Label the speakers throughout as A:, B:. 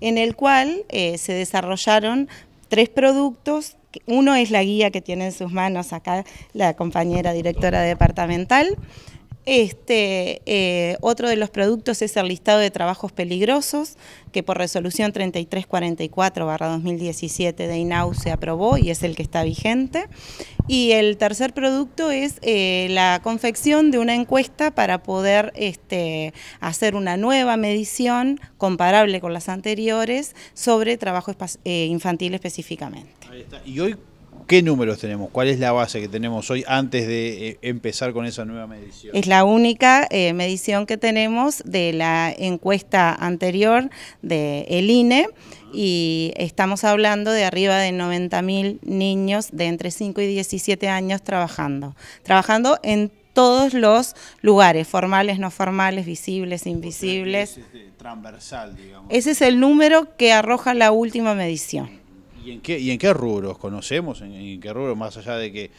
A: en el cual eh, se desarrollaron tres productos. Uno es la guía que tiene en sus manos acá la compañera directora departamental, este, eh, otro de los productos es el listado de trabajos peligrosos, que por resolución 3344-2017 de INAU se aprobó y es el que está vigente. Y el tercer producto es eh, la confección de una encuesta para poder este, hacer una nueva medición comparable con las anteriores sobre trabajo eh, infantil específicamente.
B: Ahí está. ¿Y hoy ¿Qué números tenemos? ¿Cuál es la base que tenemos hoy antes de eh, empezar con esa nueva medición?
A: Es la única eh, medición que tenemos de la encuesta anterior del el INE y estamos hablando de arriba de 90.000 niños de entre 5 y 17 años trabajando. Trabajando en todos los lugares, formales, no formales, visibles, invisibles.
B: Es transversal, digamos.
A: Ese es el número que arroja la última medición.
B: ¿Y en qué, y en qué rubros conocemos? ¿En, qué rubros? Más allá de que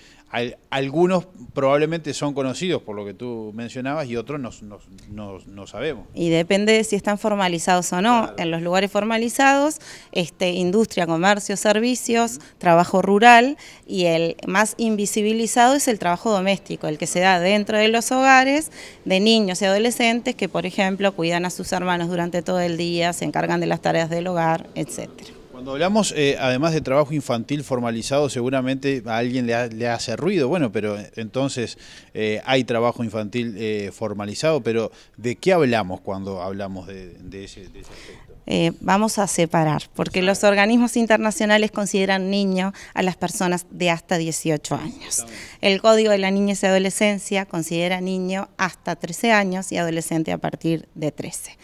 B: algunos probablemente son conocidos por lo que tú mencionabas y otros no, sabemos.
A: Y depende de si están formalizados o no. En los lugares formalizados, este, industria, comercio, servicios, trabajo rural y el más invisibilizado es el trabajo doméstico, el que se da dentro de los hogares de niños y adolescentes que, por ejemplo, cuidan a sus hermanos durante todo el día, se encargan de las tareas del hogar, etcétera.
B: Cuando hablamos, eh, además de trabajo infantil formalizado, seguramente a alguien le, hace ruido, bueno, pero entonces eh, hay trabajo infantil eh, formalizado, pero ¿de qué hablamos cuando hablamos de, ese,
A: aspecto? vamos a separar, porque los organismos internacionales consideran niño a las personas de hasta 18 años. El Código de la Niñez y Adolescencia considera niño hasta 13 años y adolescente a partir de 13.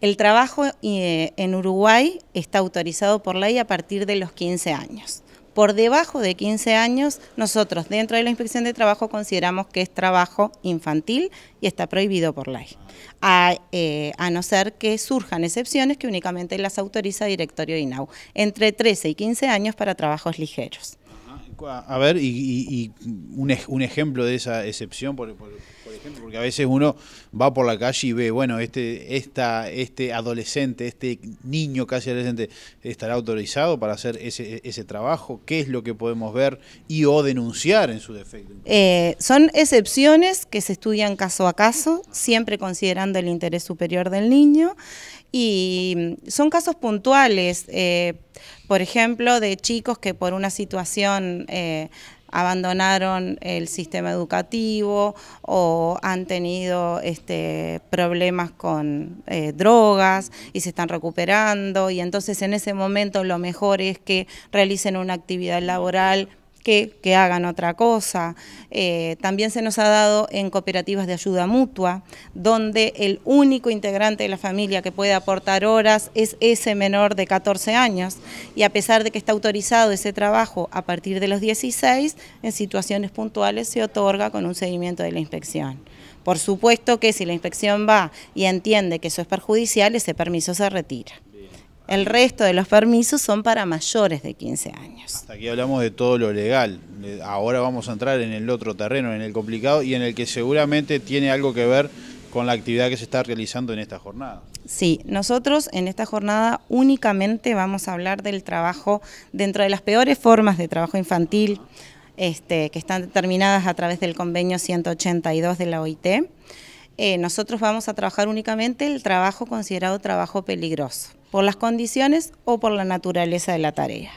A: El trabajo eh, en Uruguay está autorizado por ley a partir de los 15 años. Por debajo de 15 años, nosotros dentro de la inspección de trabajo consideramos que es trabajo infantil y está prohibido por ley, a, eh, no ser que surjan excepciones que únicamente las autoriza el directorio de INAU, entre 13 y 15 años para trabajos ligeros.
B: A ver, y, un, ejemplo de esa excepción, por, ejemplo, porque a veces uno va por la calle y ve, bueno, este, esta, este adolescente, este niño casi adolescente, estará autorizado para hacer ese, ese trabajo. ¿Qué es lo que podemos ver y o denunciar en su defecto?
A: Eh, son excepciones que se estudian caso a caso, siempre considerando el interés superior del niño y son casos puntuales, eh, por ejemplo, de chicos que por una situación eh, abandonaron el sistema educativo o han tenido este, problemas con eh, drogas y se están recuperando. Y entonces en ese momento lo mejor es que realicen una actividad laboral que, hagan otra cosa. Eh, también se nos ha dado en cooperativas de ayuda mutua, donde el único integrante de la familia que puede aportar horas es ese menor de 14 años. Y a pesar de que está autorizado ese trabajo a partir de los 16, en situaciones puntuales se otorga con un seguimiento de la inspección. Por supuesto que si la inspección va y entiende que eso es perjudicial, ese permiso se retira. El resto de los permisos son para mayores de 15 años.
B: aquí hablamos de todo lo legal. Ahora vamos a entrar en el otro terreno, en el complicado y en el que seguramente tiene algo que ver con la actividad que se está realizando en esta jornada.
A: Sí, nosotros en esta jornada únicamente vamos a hablar del trabajo dentro de las peores formas de trabajo infantil este, que están determinadas a través del convenio 182 de la OIT. Eh, nosotros vamos a trabajar únicamente el trabajo considerado trabajo peligroso por las condiciones o por la naturaleza de la tarea.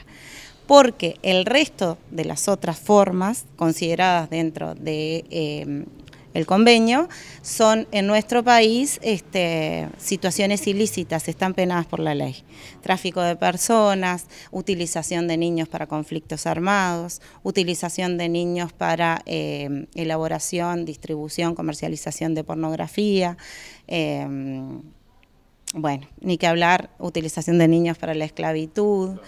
A: Porque el resto de las otras formas consideradas dentro de eh, el convenio son en nuestro país este, situaciones ilícitas, están penadas por la ley. Tráfico de personas, utilización de niños para conflictos armados, utilización de niños para eh, elaboración, distribución, comercialización de pornografía. Eh, bueno, ni que hablar, utilización de niños para la esclavitud.